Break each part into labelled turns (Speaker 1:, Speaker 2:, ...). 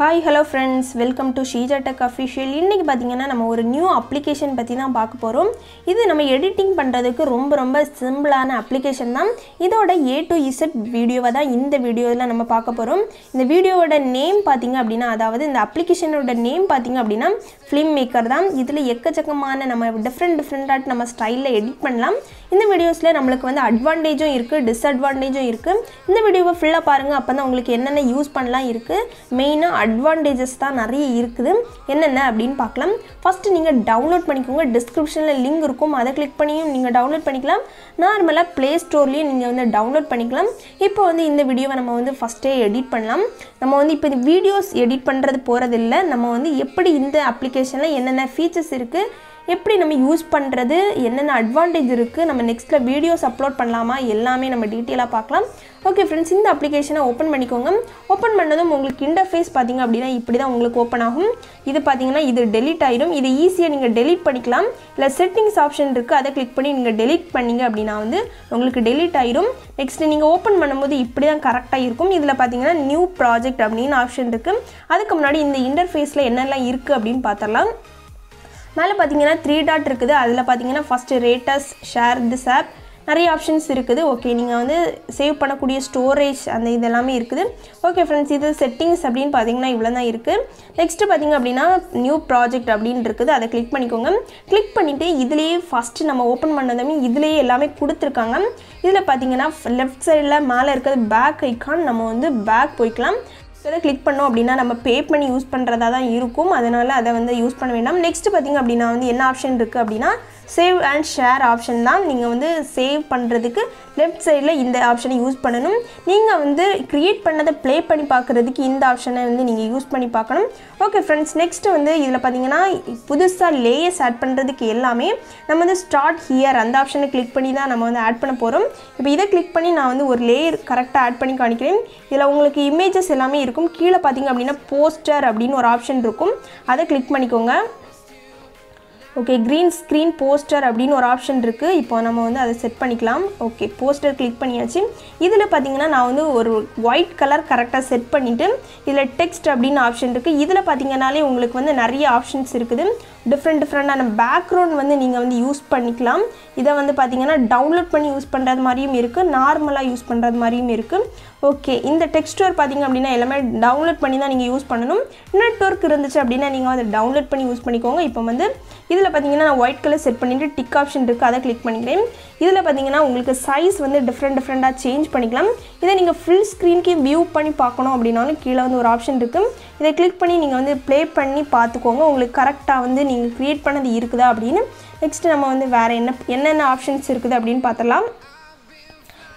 Speaker 1: Hi hello friends welcome to Sheeja tech official இன்றைக்கி பார்த்தீங்கன்னா நம்ம ஒரு நியூ அப்ளிகேஷன் பற்றி தான் பார்க்க போகிறோம் இது நம்ம எடிட்டிங் பண்ணுறதுக்கு ரொம்ப ரொம்ப சிம்பிளான அப்ளிகேஷன் தான். இதோட ஏ டு இசட் வீடியோவை தான் இந்த வீடியோவில் நம்ம பார்க்க போகிறோம் இந்த வீடியோவோட நேம் பார்த்தீங்க அப்படின்னா அதாவது இந்த அப்ளிகேஷனோட நேம் பார்த்தீங்க அப்படின்னா ஃபிலிம் மேக்கர் தான். இதில் எக்கச்சக்கமான நம்ம டிஃப்ரெண்ட் டிஃப்ரெண்ட்டாக நம்ம ஸ்டைலில் எடிட் பண்ணலாம். இந்த வீடியோஸில் நம்மளுக்கு வந்து அட்வான்டேஜும் இருக்குது டிஸ்அட்வான்டேஜும் இருக்குது இந்த வீடியோவை ஃபுல்லாக பாருங்கள் அப்போ தான் உங்களுக்கு என்னென்ன யூஸ் பண்ணலாம் இருக்குது மெயினாக அட்வான்டேஜஸ் தான் நிறைய இருக்குது. என்னென்ன அப்படின்னு பார்க்கலாம். ஃபஸ்ட்டு நீங்கள் டவுன்லோட் பண்ணிக்கோங்க. டிஸ்கிரிப்ஷனில் லிங்க் இருக்கும். அதை கிளிக் பண்ணியும் நீங்கள் டவுன்லோட் பண்ணிக்கலாம். நார்மலாக ப்ளே ஸ்டோர்லேயும் நீங்கள் வந்து டவுன்லோட் பண்ணிக்கலாம். இப்போ வந்து இந்த வீடியோவை நம்ம வந்து ஃபஸ்ட்டே எடிட் பண்ணலாம். நம்ம வந்து இப்போ இந்த வீடியோஸ் எடிட் பண்ணுறது போகிறதில்ல நம்ம வந்து எப்படி இந்த அப்ளிகேஷனில் என்னென்ன ஃபீச்சர்ஸ் இருக்குது எப்படி நம்ம யூஸ் பண்ணுறது என்னென்ன அட்வான்டேஜ் இருக்குது நம்ம நெக்ஸ்ட்டில் வீடியோஸ் அப்லோட் பண்ணலாமா எல்லாமே நம்ம டீட்டெயிலாக பார்க்கலாம். ஓகே ஃப்ரெண்ட்ஸ் இந்த அப்ளிகேஷனை ஓப்பன் பண்ணிக்கோங்க. ஓப்பன் பண்ணதும் உங்களுக்கு இன்டர்ஃபேஸ் பார்த்தீங்க அப்படின்னா இப்படி தான் உங்களுக்கு ஓப்பன் ஆகும். இது பார்த்தீங்கன்னா இது டெலிட் ஆகிடும் இது ஈஸியாக நீங்கள் டெலிட் பண்ணிக்கலாம். இல்லை செட்டிங்ஸ் ஆப்ஷன் இருக்குது அதை கிளிக் பண்ணி நீங்கள் டெலிட் பண்ணிங்க அப்படின்னா வந்து உங்களுக்கு டெலிட் ஆகிடும் நெக்ஸ்ட் நீங்கள் ஓப்பன் பண்ணும்போது இப்படி தான் கரெக்டாக இருக்கும். இதில் பார்த்தீங்கன்னா நியூ ப்ராஜெக்ட் அப்படின்னு ஆப்ஷன் இருக்குது அதுக்கு முன்னாடி இந்த இன்டர்ஃபேஸில் என்னெல்லாம் இருக்குது அப்படின்னு பார்த்துடலாம். மேலே பார்த்தீங்கன்னா த்ரீ டாட் இருக்குது. அதில் பார்த்தீங்கன்னா first rate us share this app நிறைய ஆப்ஷன்ஸ் இருக்குது. ஓகே நீங்கள் வந்து சேவ் பண்ணக்கூடிய ஸ்டோரேஜ் அந்த இதெல்லாமே இருக்குது. ஓகே ஃப்ரெண்ட்ஸ் இது செட்டிங்ஸ் அப்படின்னு பார்த்தீங்கன்னா இவ்வளோ தான் இருக்குது நெக்ஸ்ட்டு பார்த்தீங்க அப்படின்னா நியூ ப்ராஜெக்ட் அப்படின்னு இருக்குது. அதை கிளிக் பண்ணிக்கோங்க. கிளிக் பண்ணிவிட்டு இதுலேயே ஃபஸ்ட்டு நம்ம ஓப்பன் பண்ணதுமே இதுலேயே எல்லாமே கொடுத்துருக்காங்க. இதில் பார்த்தீங்கன்னா லெஃப்ட் சைடில் மேலே இருக்கிறது பேக் ஐக்கான் நம்ம வந்து பேக் போய்க்கலாம். இதை கிளிக் பண்ணோம் அப்படின்னா நம்ம பே பண்ணி யூஸ் பண்ணுறதா தான் இருக்கும். அதனால் அதை வந்து யூஸ் பண்ண வேண்டாம். நெக்ஸ்ட் பார்த்திங்க அப்படின்னா வந்து என்ன ஆப்ஷன் இருக்குது அப்படின்னா சேவ் அண்ட் ஷேர் ஆப்ஷன் தான் நீங்கள் வந்து சேவ் பண்ணுறதுக்கு லெஃப்ட் சைடில் இந்த ஆப்ஷனை யூஸ் பண்ணணும். நீங்கள் வந்து க்ரியேட் பண்ணதை ப்ளே பண்ணி பார்க்குறதுக்கு இந்த ஆப்ஷனை வந்து நீங்கள் யூஸ் பண்ணி பார்க்கணும். ஓகே ஃப்ரெண்ட்ஸ் நெக்ஸ்ட்டு வந்து இதில் பார்த்தீங்கன்னா புதுசாக லேயர்ஸ் ஆட் பண்ணுறதுக்கு எல்லாமே நம்ம வந்து ஸ்டார்ட் ஹியர் அந்த ஆப்ஷனை கிளிக் பண்ணி தான் நம்ம வந்து ஆட் பண்ண போகிறோம் இப்போ இதை கிளிக் பண்ணி நான் வந்து ஒரு லேயர் கரெக்டாக ஆட் பண்ணி காணிக்கிறேன் இதில் உங்களுக்கு இமேஜஸ் எல்லாமே இருக்கும். கீழே பார்த்தீங்க அப்படின்னா போஸ்டர் அப்படின்னு ஒரு ஆப்ஷன் இருக்கும். அதை கிளிக் பண்ணிக்கோங்க. ஓகே க்ரீன் ஸ்க்ரீன் போஸ்டர் அப்படின்னு ஒரு ஆப்ஷன் இருக்குது இப்போ நம்ம வந்து அதை செட் பண்ணிக்கலாம். ஓகே போஸ்டர் கிளிக் பண்ணியாச்சு. இதில் பார்த்தீங்கன்னா நான் வந்து ஒரு ஒயிட் கலர் கரெக்டாக செட் பண்ணிவிட்டு இதில் டெக்ஸ்ட் அப்படின்னு ஆப்ஷன் இருக்குது இதில் பார்த்தீங்கன்னாலே உங்களுக்கு வந்து நிறைய ஆப்ஷன்ஸ் இருக்குது. டிஃப்ரெண்ட் டிஃப்ரெண்டான பேக்ரவுண்ட் வந்து நீங்கள் வந்து யூஸ் பண்ணிக்கலாம். இதை வந்து பார்த்தீங்கன்னா டவுன்லோட் பண்ணி யூஸ் பண்ணுறது மாதிரியும் இருக்குது நார்மலாக யூஸ் பண்ணுறது மாதிரியும் இருக்குது ஓகே இந்த டெக்ஸ்டர் பார்த்தீங்க அப்படின்னா எல்லாமே டவுன்லோட் பண்ணி தான் நீங்கள் யூஸ் பண்ணணும். நெட்ஒர்க் இருந்துச்சு அப்படின்னா நீங்கள் அதை டவுன்லோட் பண்ணி யூஸ் பண்ணிக்கோங்க. இப்போ வந்து இதில் பார்த்தீங்கன்னா நான் ஒயிட் கலர் செட் பண்ணிவிட்டு டிக் ஆப்ஷன் இருக்குது அதை கிளிக் பண்ணிக்கிறேன். இதில் பார்த்தீங்கன்னா உங்களுக்கு சைஸ் வந்து டிஃப்ரெண்ட் டிஃப்ரெண்ட்டாக சேஞ்ச் பண்ணிக்கலாம். இதை நீங்கள் ஃபுல் ஸ்க்ரீனுக்கு வியூ பண்ணி பார்க்கணும் அப்படின்னாலும் கீழே வந்து ஒரு ஆப்ஷன் இருக்குது இதை கிளிக் பண்ணி நீங்கள் வந்து ப்ளே பண்ணி பார்த்துக்கோங்க. உங்களுக்கு கரெக்டாக வந்து நீங்கள் க்ரியேட் பண்ணது இருக்குதா அப்படின்னு. நெக்ஸ்ட்டு நம்ம வந்து வேறு என்ன என்னென்ன ஆப்ஷன்ஸ் இருக்குது அப்படின்னு பார்த்துடலாம்.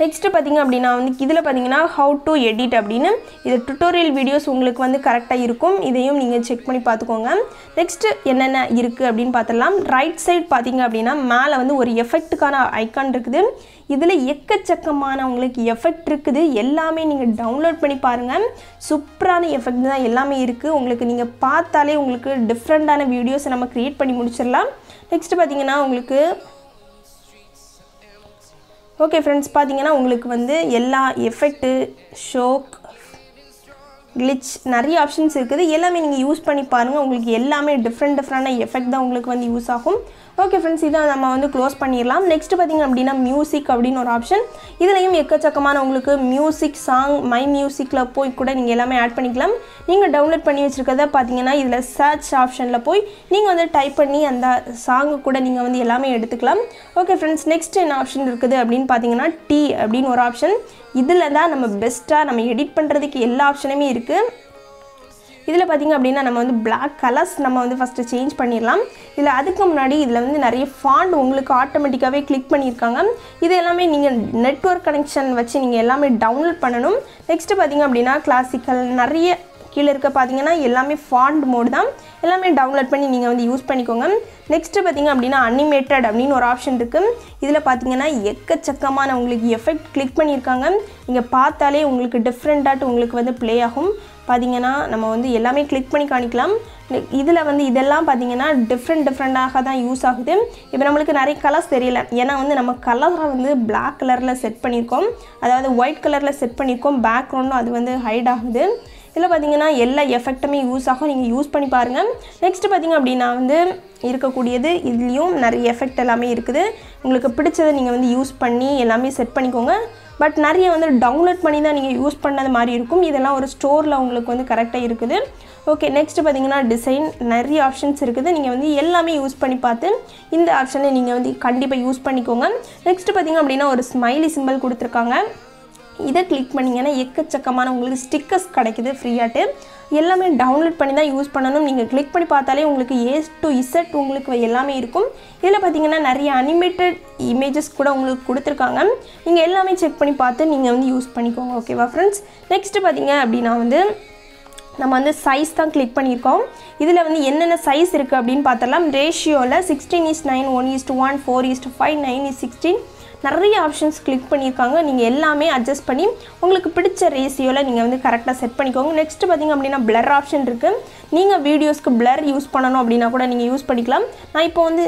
Speaker 1: நெக்ஸ்ட்டு பார்த்திங்க அப்படின்னா வந்து இதில் பார்த்தீங்கன்னா ஹவு டு எடிட் அப்படின்னு. இது டுட்டோரியல் வீடியோஸ் உங்களுக்கு வந்து கரெக்டாக இருக்கும். இதையும் நீங்கள் செக் பண்ணி பார்த்துக்கோங்க. நெக்ஸ்ட்டு என்னென்ன இருக்குது அப்படின்னு பார்த்துடலாம். ரைட் சைட் பார்த்திங்க அப்படின்னா மேலே வந்து ஒரு எஃபெக்ட்டுக்கான ஐக்கான் இருக்குது. இதில் எக்கச்சக்கமான உங்களுக்கு எஃபெக்ட் இருக்குது. எல்லாமே நீங்கள் டவுன்லோட் பண்ணி பாருங்கள் சூப்பரான எஃபெக்ட் தான் எல்லாமே இருக்குது உங்களுக்கு நீங்கள் பார்த்தாலே உங்களுக்கு டிஃப்ரெண்ட்டான வீடியோஸை நம்ம க்ரியேட் பண்ணி முடிச்சிடலாம். நெக்ஸ்ட்டு பார்த்தீங்கன்னா உங்களுக்கு ஓகே ஃப்ரெண்ட்ஸ் பார்த்தீங்கன்னா உங்களுக்கு வந்து எல்லா எஃபெக்ட்டு ஷோக் கிளிச் நிறைய ஆப்ஷன்ஸ் இருக்குது. எல்லாமே நீங்கள் யூஸ் பண்ணி பாருங்கள் உங்களுக்கு எல்லாமே டிஃப்ரெண்ட் டிஃப்ரெண்டான எஃபெக்ட் தான் உங்களுக்கு வந்து யூஸ் ஆகும். ஓகே ஃப்ரெண்ட்ஸ் இதை நம்ம வந்து க்ளோஸ் பண்ணிடலாம். நெக்ஸ்ட் பார்த்திங்க அப்படின்னா மியூசிக் அப்படின்னு ஒரு ஆப்ஷன் இதுலேயும் எக்கச்சக்கமான உங்களுக்கு மியூசிக் சாங் மை மியூசிக்கில் போய் கூட நீங்கள் எல்லாமே ஆட் பண்ணிக்கலாம். நீங்கள் டவுன்லோட் பண்ணி வச்சுருக்கத பார்த்தீங்கன்னா இதில் சர்ச் ஆப்ஷனில் போய் நீங்கள் வந்து டைப் பண்ணி அந்த சாங்கு கூட நீங்கள் வந்து எல்லாமே எடுத்துக்கலாம். ஓகே ஃப்ரெண்ட்ஸ் நெக்ஸ்ட் என்ன ஆப்ஷன் இருக்குது அப்படின்னு பார்த்தீங்கன்னா டி அப்படின்னு ஒரு ஆப்ஷன் இதில் தான் நம்ம பெஸ்ட்டாக நம்ம எடிட் பண்ணுறதுக்கு எல்லா ஆப்ஷனுமே இருக்குது இதில் பார்த்திங்க அப்படின்னா நம்ம வந்து பிளாக் கலர்ஸ் நம்ம வந்து ஃபஸ்ட்டு சேஞ்ச் பண்ணிடலாம். இதில் அதுக்கு முன்னாடி இதில் வந்து நிறைய ஃபாண்ட் உங்களுக்கு ஆட்டோமேட்டிக்காகவே கிளிக் பண்ணியிருக்காங்க. இது எல்லாமே நீங்கள் நெட்ஒர்க் கனெக்ஷன் வச்சு நீங்கள் எல்லாமே டவுன்லோட் பண்ணணும். நெக்ஸ்ட்டு பார்த்திங்க அப்படின்னா கிளாசிக்கல் நிறைய கீழே இருக்க பார்த்தீங்கன்னா எல்லாமே ஃபாண்ட் மோடு தான். எல்லாமே டவுன்லோட் பண்ணி நீங்கள் வந்து யூஸ் பண்ணிக்கோங்க. நெக்ஸ்ட்டு பார்த்தீங்க அப்படின்னா அனிமேட்டட் அப்படின்னு ஒரு ஆப்ஷன் இருக்குது இதில் பார்த்தீங்கன்னா எக்கச்சக்கமான உங்களுக்கு எஃபெக்ட் கிளிக் பண்ணியிருக்காங்க. நீங்கள் பார்த்தாலே உங்களுக்கு டிஃப்ரெண்ட்டாட்டு உங்களுக்கு வந்து ப்ளே ஆகும். பார்த்தீங்கன்னா நம்ம வந்து எல்லாமே கிளிக் பண்ணி காணிக்கலாம். இதில் வந்து இதெல்லாம் பார்த்தீங்கன்னா டிஃப்ரெண்ட் டிஃப்ரெண்ட்டாக தான் யூஸ் ஆகுது. இப்போ நம்மளுக்கு நிறைய கலர்ஸ் தெரியல. ஏன்னா வந்து நம்ம கலரை வந்து பிளாக் கலரில் செட் பண்ணியிருக்கோம். அதாவது ஒயிட் கலரில் செட் பண்ணியிருக்கோம். பேக்ரவுண்டும் அது வந்து ஹைட் ஆகுது. இதில் பார்த்தீங்கன்னா எல்லா எஃபெக்ட்டுமே யூஸ் ஆகும். நீங்கள் யூஸ் பண்ணி பாருங்கள் நெக்ஸ்ட்டு பார்த்திங்க அப்படின்னா வந்து இருக்கக்கூடியது இதுலேயும் நிறைய எஃபெக்ட் எல்லாமே இருக்குது. உங்களுக்கு பிடிச்சதை நீங்கள் வந்து யூஸ் பண்ணி எல்லாமே செட் பண்ணிக்கோங்க. பட் நிறைய வந்து டவுன்லோட் பண்ணி தான் நீங்கள் யூஸ் பண்ணது மாதிரி இருக்கும். இதெல்லாம் ஒரு ஸ்டோரில் உங்களுக்கு வந்து கரெக்டாக இருக்குது. ஓகே நெக்ஸ்ட் பார்த்தீங்கன்னா டிசைன் நிறைய ஆப்ஷன்ஸ் இருக்குது. நீங்கள் வந்து எல்லாமே யூஸ் பண்ணி பார்த்து இந்த ஆப்ஷனை நீங்கள் வந்து கண்டிப்பாக யூஸ் பண்ணிக்கோங்க. நெக்ஸ்ட் பார்த்தீங்க அப்படின்னா ஒரு ஸ்மைலி சிம்பிள் கொடுத்துருக்காங்க. இதை கிளிக் பண்ணிங்கன்னா எக்கச்சக்கமான உங்களுக்கு ஸ்டிக்கர்ஸ் கிடைக்குது ஃப்ரீயாட்டு எல்லாமே டவுன்லோட் பண்ணி தான் யூஸ் பண்ணணும். நீங்கள் கிளிக் பண்ணி பார்த்தாலே உங்களுக்கு ஏ டு இசட் உங்களுக்கு எல்லாமே இருக்கும். இதில் பார்த்தீங்கன்னா நிறைய அனிமேட்டட் இமேஜஸ் கூட உங்களுக்கு கொடுத்துருக்காங்க. நீங்கள் எல்லாமே செக் பண்ணி பார்த்து நீங்கள் வந்து யூஸ் பண்ணிக்கோங்க ஓகேவா ஃப்ரெண்ட்ஸ் நெக்ஸ்ட்டு பார்த்தீங்க அப்படின்னா வந்து நம்ம வந்து சைஸ் தான் கிளிக் பண்ணியிருக்கோம். இதில் வந்து என்னென்ன சைஸ் இருக்குது அப்படின்னு பார்த்தலாம் ரேஷியோவில் sixteen is nine one is to one four is to five nine is sixteen நிறைய ஆப்ஷன்ஸ் கிளிக் பண்ணியிருக்காங்க. நீங்கள் எல்லாமே அட்ஜஸ்ட் பண்ணி உங்களுக்கு பிடிச்ச ரேஷியோவில் நீங்கள் வந்து கரெக்டாக செட் பண்ணிக்கோங்க. நெக்ஸ்ட் பார்த்தீங்க அப்படின்னா பிளர் ஆப்ஷன் இருக்குது நீங்கள் வீடியோஸ்க்கு பிளர் யூஸ் பண்ணணும் அப்படின்னா கூட நீங்கள் யூஸ் பண்ணிக்கலாம். நான் இப்போ வந்து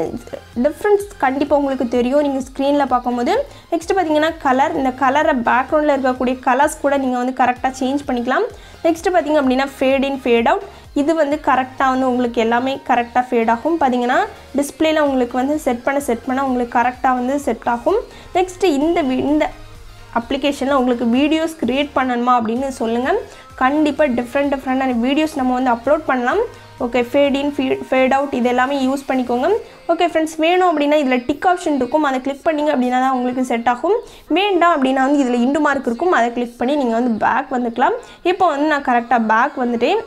Speaker 1: டிஃப்ரென்ஸ் கண்டிப்பாக உங்களுக்கு தெரியும். நீங்கள் ஸ்க்ரீனில் பார்க்கும்போது நெக்ஸ்ட் பார்த்தீங்கன்னா கலர் இந்த கலரை பேக்ரவுண்டில் இருக்கக்கூடிய கலர்ஸ் கூட நீங்கள் வந்து கரெக்டாக சேஞ்ச் பண்ணிக்கலாம். நெக்ஸ்ட் பார்த்தீங்க அப்படின்னா ஃபேட் இன் ஃபேட் அவுட் இது வந்து கரெக்டாக வந்து உங்களுக்கு எல்லாமே கரெக்டாக ஃபேட் ஆகும். பார்த்தீங்கன்னா டிஸ்பிளேல உங்களுக்கு வந்து செட் பண்ண செட் பண்ண உங்களுக்கு கரெக்டாக வந்து செட் ஆகும். நெக்ஸ்ட்டு இந்த வி- இந்த அப்ளிகேஷனில் உங்களுக்கு வீடியோஸ் க்ரியேட் பண்ணணுமா அப்படின்னு சொல்லுங்கள் கண்டிப்பாக டிஃப்ரெண்ட் டிஃப்ரெண்டான வீடியோஸ் நம்ம வந்து அப்லோட் பண்ணலாம். Okay fade in feed fade out இது எல்லாமே யூஸ் பண்ணிக்கோங்க. ஓகே ஃப்ரெண்ட்ஸ் வேணும் அப்படின்னா இதில் டிக் ஆப்ஷன் இருக்கும். அதை கிளிக் பண்ணிங்க அப்படின்னா தான் உங்களுக்கு செட் ஆகும். வேண்டாம் அப்படின்னா வந்து இதில் இண்டு மார்க் இருக்கும். அதை கிளிக் பண்ணி நீங்கள் வந்து பேக் வந்துக்கலாம். இப்போ வந்து நான் கரெக்டாக பேக் வந்துட்டேன்.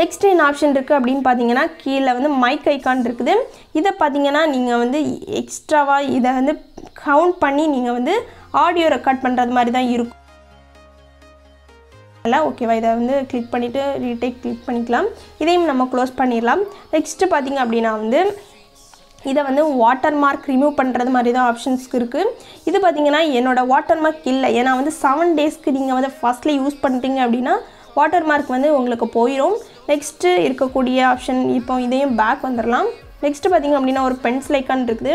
Speaker 1: நெக்ஸ்ட் என்ன ஆப்ஷன் இருக்குது அப்படின்னு பார்த்தீங்கன்னா கீழே வந்து மைக் ஐக்கான் இருக்குது. இதை பார்த்தீங்கன்னா நீங்கள் வந்து எக்ஸ்ட்ராவாக இதை வந்து கவுண்ட் பண்ணி நீங்கள் வந்து ஆடியோ ரெக்கார்ட் பண்ணுறது மாதிரி தான் இருக்கும். அதனால் ஓகேவா இதை வந்து கிளிக் பண்ணிவிட்டு ரீடேக் கிளிக் பண்ணிக்கலாம். இதையும் நம்ம க்ளோஸ் பண்ணிடலாம். நெக்ஸ்ட்டு பார்த்தீங்க அப்படின்னா வந்து இதை வந்து வாட்டர் மார்க் ரிமூவ் பண்ணுறது மாதிரி தான் ஆப்ஷன்ஸ்க்கு இருக்குது இது பார்த்தீங்கன்னா என்னோடய வாட்டர் மார்க் இல்லை. ஏன்னா வந்து செவன் டேஸ்க்கு நீங்கள் வந்து ஃபஸ்ட்டில் யூஸ் பண்ணுறீங்க அப்படின்னா வாட்டர் மார்க் வந்து உங்களுக்கு போயிடும் நெக்ஸ்ட்டு இருக்கக்கூடிய ஆப்ஷன் இப்போ இதையும் பேக் வந்துடலாம் நெக்ஸ்ட்டு பார்த்தீங்க அப்படின்னா ஒரு பென்சில் ஐக்கான் இருக்குது.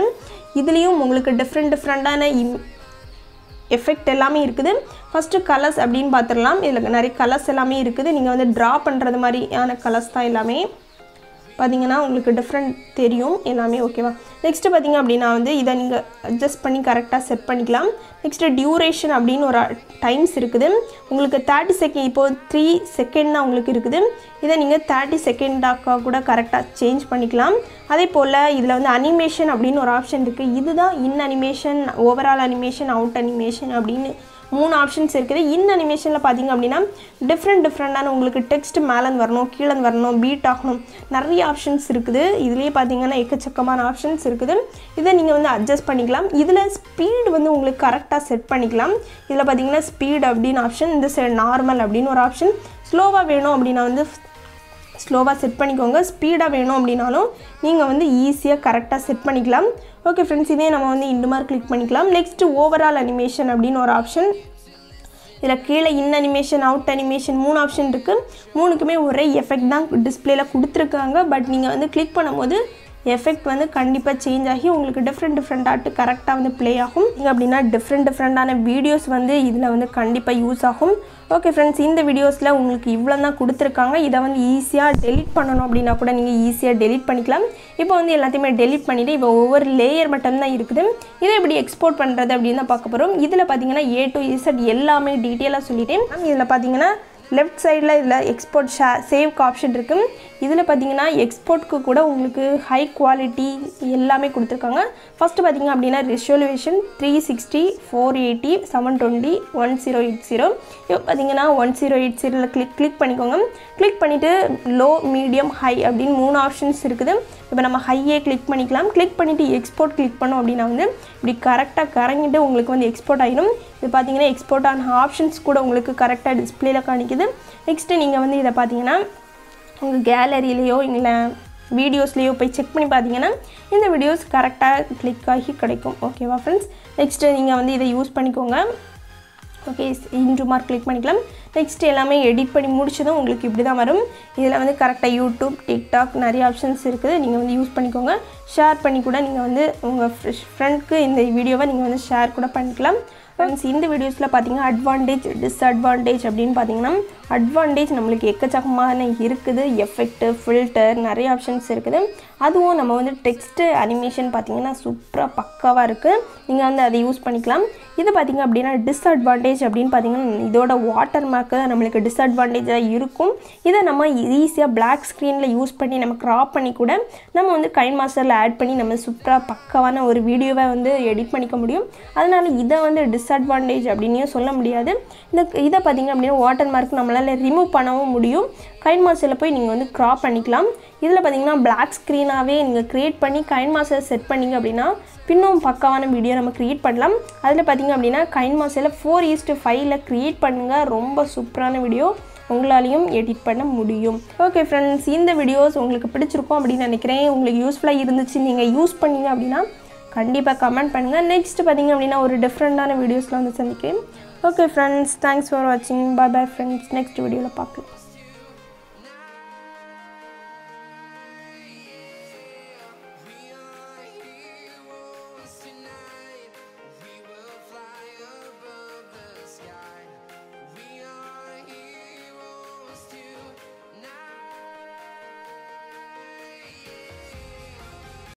Speaker 1: இதுலேயும் உங்களுக்கு டிஃப்ரெண்ட் டிஃப்ரெண்ட்டான இம் எஃபெக்ட் எல்லாமே இருக்குது. ஃபஸ்ட்டு கலர்ஸ் அப்படின்னு பார்த்துடலாம் இதில் நிறைய கலர்ஸ் எல்லாமே இருக்குது. நீங்கள் வந்து ட்ரா பண்ணுறது மாதிரியான கலர்ஸ் தான் எல்லாமே. பார்த்தீங்கன்னா உங்களுக்கு டிஃப்ரெண்ட் தெரியும். எல்லாமே ஓகேவா நெக்ஸ்ட்டு பார்த்தீங்க அப்படின்னா வந்து இதை நீங்கள் அட்ஜஸ்ட் பண்ணி கரெக்டாக செட் பண்ணிக்கலாம். நெக்ஸ்ட்டு டியூரேஷன் அப்படின்னு ஒரு டைம்ஸ் இருக்குது. உங்களுக்கு தேர்ட்டி செகண்ட் இப்போது த்ரீ செகண்ட் தான் உங்களுக்கு இருக்குது. இதை நீங்கள் தேர்ட்டி செகண்டாக கூட கரெக்டாக சேஞ்ச் பண்ணிக்கலாம். அதே போல் இதில் வந்து அனிமேஷன் அப்படின்னு ஒரு ஆப்ஷன் இருக்குது இதுதான் in animation overall animation out animation அப்படின்னு மூணு ஆப்ஷன்ஸ் இருக்குது. இன் அனிமேஷனில் பார்த்தீங்க அப்படின்னா டிஃப்ரெண்ட் டிஃப்ரெண்டான உங்களுக்கு டெக்ஸ்ட் மேலேருந்து வரணும் கீழே வரணும் பீட் ஆகணும். நிறைய ஆப்ஷன்ஸ் இருக்குது. இதுலேயே பார்த்தீங்கன்னா எக்கச்சக்கமான ஆப்ஷன்ஸ் இருக்குது. இதை நீங்கள் வந்து அட்ஜஸ்ட் பண்ணிக்கலாம். இதில் ஸ்பீடு வந்து உங்களுக்கு கரெக்டாக செட் பண்ணிக்கலாம். இதில் பார்த்தீங்கன்னா ஸ்பீட் அப்படின்னு ஆப்ஷன் இந்த சைடு நார்மல் அப்படின்னு ஒரு ஆப்ஷன் ஸ்லோவாக வேணும் அப்படின்னா வந்து ஸ்லோவாக செட் பண்ணிக்கோங்க. ஸ்பீடாக வேணும் அப்படின்னாலும் நீங்கள் வந்து ஈஸியாக கரெக்டாக செட் பண்ணிக்கலாம். ஓகே ஃப்ரெண்ட்ஸ் இதே நம்ம வந்து இந்த மாதிரி கிளிக் பண்ணிக்கலாம். நெக்ஸ்ட்டு ஓவரால் அனிமேஷன் அப்படின்னு ஒரு ஆப்ஷன் இதில் கீழே இன் அனிமேஷன் அவுட் அனிமேஷன் மூணு ஆப்ஷன் இருக்குது மூணுக்குமே ஒரே எஃபெக்ட் தான் டிஸ்பிளேல கொடுத்துருக்காங்க. பட் நீங்கள் வந்து கிளிக் பண்ணும்போது எஃபெக்ட் வந்து கண்டிப்பாக சேஞ்ச் ஆகி உங்களுக்கு டிஃப்ரெண்ட் டிஃப்ரெண்ட்டாக கரெக்டாக வந்து ப்ளே ஆகும். நீங்கள் அப்படின்னா டிஃப்ரெண்ட் டிஃப்ரெண்ட்டான வீடியோஸ் வந்து இதில் வந்து கண்டிப்பாக யூஸ் ஆகும். ஓகே ஃப்ரெண்ட்ஸ் இந்த வீடியோஸில் உங்களுக்கு இவ்வளோ தான் கொடுத்துருக்காங்க. இதை வந்து ஈஸியாக டெலிட் பண்ணணும் அப்படின்னா கூட நீங்கள் ஈஸியாக டெலிட் பண்ணிக்கலாம். இப்போ வந்து எல்லாத்தையுமே டெலிட் பண்ணிவிட்டு இப்போ ஒவ்வொரு லேயர் மட்டும்தான் இருக்குது. இதை எப்படி எக்ஸ்போர்ட் பண்ணுறது அப்படின்னு தான் பார்க்க போகிறோம் இதில் பார்த்தீங்கன்னா ஏ டு இசட் எல்லாமே டீட்டெயிலாக சொல்லிட்டேன். இதில் பார்த்தீங்கன்னா லெஃப்ட் சைடில் இதில் எக்ஸ்போர்ட் ஷே சேவ்க்கு ஆப்ஷன் இருக்குது இதில் பார்த்தீங்கன்னா எக்ஸ்போர்ட்க்கு கூட உங்களுக்கு ஹை குவாலிட்டி எல்லாமே கொடுத்துருக்காங்க. ஃபஸ்ட்டு பார்த்தீங்க அப்படின்னா resolution three sixty four eighty seven twenty one zero eight zero இப்போ பார்த்தீங்கன்னா ஒன் ஜீரோ எயிட் ஜீரோவில் கிளிக் கிளிக் பண்ணிக்கோங்க. கிளிக் பண்ணிவிட்டு லோ மீடியம் ஹை அப்படின்னு மூணு ஆப்ஷன்ஸ் இருக்குது. இப்போ நம்ம ஹையே கிளிக் பண்ணிக்கலாம். கிளிக் பண்ணிவிட்டு எக்ஸ்போர்ட் கிளிக் பண்ணோம் அப்படின்னா வந்து இப்படி கரெக்டாக கறங்கிட்டு உங்களுக்கு வந்து எக்ஸ்போர்ட் ஆகிடும் இது பார்த்தீங்கன்னா எக்ஸ்போர்ட் ஆன ஆப்ஷன்ஸ் கூட உங்களுக்கு கரெக்டாக டிஸ்பிளேல காணிக்குது. நெக்ஸ்ட்டு நீங்கள் வந்து இதை பார்த்தீங்கன்னா உங்கள் கேலரியிலையோ இல்லை வீடியோஸ்லேயோ போய் செக் பண்ணி பார்த்தீங்கன்னா இந்த வீடியோஸ் கரெக்டாக கிளிக் ஆகி கிடைக்கும். ஓகேவா ஃப்ரெண்ட்ஸ் நெக்ஸ்ட்டு நீங்கள் வந்து இதை யூஸ் பண்ணிக்கோங்க. ஓகே இன்டு மார்க் கிளிக் பண்ணிக்கலாம். நெக்ஸ்ட் எல்லாமே எடிட் பண்ணி முடிச்சதும் உங்களுக்கு இப்படி தான் வரும். இதில் வந்து கரெக்டாக யூடியூப் டிக்டாக் நிறைய ஆப்ஷன்ஸ் இருக்குது. நீங்கள் வந்து யூஸ் பண்ணிக்கோங்க. ஷேர் பண்ணி கூட நீங்கள் வந்து உங்கள் ஃப்ரெண்ட்க்கு இந்த வீடியோவை நீங்கள் வந்து ஷேர் கூட பண்ணிக்கலாம். ஃப்ரெண்ட்ஸ் இந்த வீடியோஸில் பார்த்தீங்கன்னா அட்வான்டேஜ் டிஸ்அட்வான்டேஜ் அப்படின்னு பார்த்தீங்கன்னா அட்வான்டேஜ் நம்மளுக்கு எக்கச்சக்கமான இருக்குது. எஃபெக்ட்டு ஃபில்டர் நிறைய ஆப்ஷன்ஸ் இருக்குது. அதுவும் நம்ம வந்து டெக்ஸ்ட்டு அனிமேஷன் பார்த்தீங்கன்னா சூப்பராக பக்காவாக இருக்குது நீங்கள் வந்து அதை யூஸ் பண்ணிக்கலாம். இது பார்த்திங்க அப்படின்னா டிஸ்அட்வான்டேஜ் அப்படின்னு பார்த்தீங்கன்னா இதோட வாட்டர் மார்க்கு தான் நம்மளுக்கு டிஸ்அட்வான்டேஜாக இருக்கும். இதை நம்ம ஈஸியாக பிளாக் ஸ்க்ரீனில் யூஸ் பண்ணி நம்ம க்ராப் பண்ணி கூட நம்ம வந்து கைன் மாஸ்டரில் ஆட் பண்ணி நம்ம சூப்பராக பக்காவான ஒரு வீடியோவை வந்து எடிட் பண்ணிக்க முடியும். அதனால் இதை வந்து டிஸ் டிஸ்அட்வான்டேஜ் அப்படின்னே சொல்ல முடியாது. இந்த இதை பார்த்திங்க அப்படின்னா வாட்டர் மார்க் நம்மளால் ரிமூவ் பண்ணவும் முடியும். கைன் மாஸ்டரில் போய் நீங்கள் வந்து க்ராப் பண்ணிக்கலாம். இதில் பார்த்தீங்கன்னா பிளாக் ஸ்க்ரீனாகவே நீங்கள் க்ரியேட் பண்ணி கைன் மாஸ்டர் செட் பண்ணிங்க அப்படின்னா பின்னும் பக்காவான வீடியோ நம்ம க்ரியேட் பண்ணலாம். அதில் பார்த்தீங்க அப்படின்னா கைன் மாஸ்டரில் ஃபோர் ஈஸ்ட்டு ஃபைவ்ல க்ரியேட் பண்ணுங்கள் ரொம்ப சூப்பரான வீடியோ உங்களாலையும் எடிட் பண்ண முடியும். ஓகே ஃப்ரெண்ட்ஸ் இந்த வீடியோஸ் உங்களுக்கு பிடிச்சிருக்கும் அப்படின்னு நினைக்கிறேன். உங்களுக்கு யூஸ்ஃபுல்லாக இருந்துச்சு. நீங்கள் யூஸ் பண்ணீங்க அப்படின்னா கண்டிப்பாக கமெண்ட் பண்ணுங்கள் நெக்ஸ்ட் பார்த்தீங்க அப்படின்னா ஒரு டிஃப்ரெண்ட்டான வீடியோஸில் வந்து சந்திக்கிறேன். ஓகே ஃப்ரெண்ட்ஸ் தேங்க்ஸ் ஃபார் வாட்சிங் பாய் பாய் ஃப்ரெண்ட்ஸ் நெக்ஸ்ட் வீடியோவில் பார்க்கலாம்.